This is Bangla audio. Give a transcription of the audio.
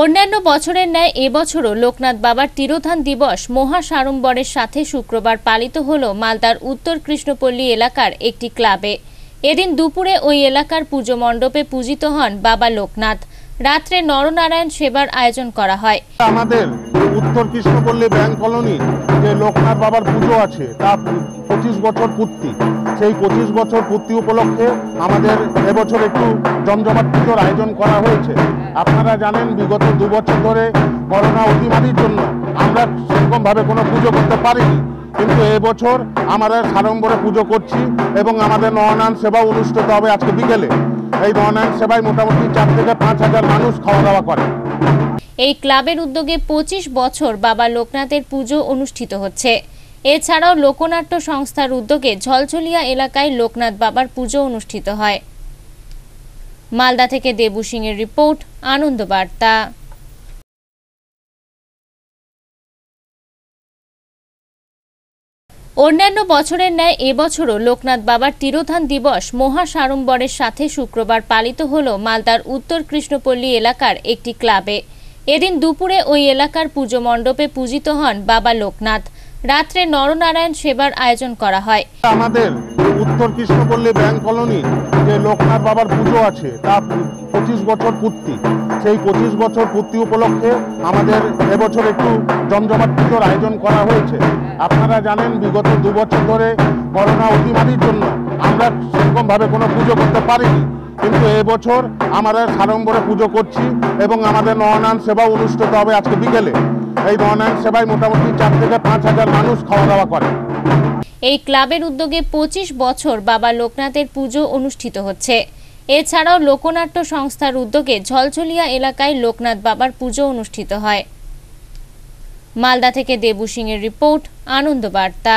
অন্যান্য বছরের ন্যায় এবছরও লোকনাথ বাবার তিরোধান দিবস মহা সাড়ম্বরের সাথে শুক্রবার পালিত হল মালদার উত্তর কৃষ্ণপল্লী এলাকার একটি ক্লাবে। এদিন দুপুরে ওই এলাকার পুজো মণ্ডপে পূজিত হন বাবা লোকনাথ। রাত্রে নরনারায়ণ সেবার আয়োজন করা হয়। আমাদের উত্তর কৃষ্ণপল্লী ব্যাংক কলোনি যে লোকনাথ বাবার পুজো আছে তা পঁচিশ বছর পূর্তি। সেই পঁচিশ বছর পূর্তি উপলক্ষে আমাদের এবছর একটু জমজমাট পুজোর আয়োজন করা হয়েছে। আপনারা জানেন, বিগত দু বছর ধরে করোনা অতিমারির জন্য আমরা সেরকমভাবে কোনো পুজো করতে পারিনি। কিন্তু এবছর আমরা সাড়ম্বরে পুজো করছি এবং আমাদের নয়নান সেবা অনুষ্ঠিত হবে আজকে বিকেলে। এই নয়নায়ণ সেবায় মোটামুটি চার থেকে পাঁচ হাজার মানুষ খাওয়া দাওয়া করে। এই ক্লাবের উদ্যোগে পঁচিশ বছর বাবা লোকনাথের পুজো অনুষ্ঠিত হচ্ছে। এছাড়াও লোকনাট্য সংস্থার উদ্যোগে ঝলঝলিয়া এলাকায় লোকনাথ বাবার পুজো অনুষ্ঠিত হয়। মালদা থেকে দেবু সিং এর রিপোর্ট, আনন্দ অন্যান্য বছরের ন্যায় এবছরও লোকনাথ বাবার তিরোধান দিবস মহা সাড়ম্বরের সাথে শুক্রবার পালিত হল মালদার উত্তর কৃষ্ণপল্লী এলাকার একটি ক্লাবে। এদিন দুপুরে ওই এলাকার পুজো মণ্ডপে পূজিত হন বাবা লোকনাথ। রাত্রে নরনারায়ণ সেবার আয়োজন করা হয়। আমাদের উত্তর কৃষ্ণপল্লী ব্যাংক কলোনি যে লোকনাথ বাবার পুজো আছে তা পঁচিশ বছর পূর্তি। সেই পঁচিশ বছর পূর্তি উপলক্ষে আমাদের এবছর একটু জমজমাট পুজোর আয়োজন করা হয়েছে। আপনারা জানেন, বিগত দু বছর ধরে করোনা অতিমারির জন্য আমরা সেরকমভাবে কোনো পুজো করতে পারিনি। কিন্তু এবছর আমরা সাড়ম্বরে পুজো করছি এবং আমাদের নয়নায়ণ সেবা অনুষ্ঠিত হবে আজকে বিকেলে। এই নয়নায়ণ সেবায় মোটামুটি চার থেকে পাঁচ হাজার মানুষ খাওয়া দাওয়া করে। এই ক্লাবের উদ্যোগে পঁচিশ বছর বাবা লোকনাথের পুজো অনুষ্ঠিত হচ্ছে। এছাড়াও লোকনাট্য সংস্থার উদ্যোগে ঝলঝলিয়া এলাকায় লোকনাথ বাবার পুজো অনুষ্ঠিত হয়। মালদা থেকে দেবু এর রিপোর্ট, আনন্দ বার্তা।